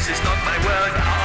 This is not my world.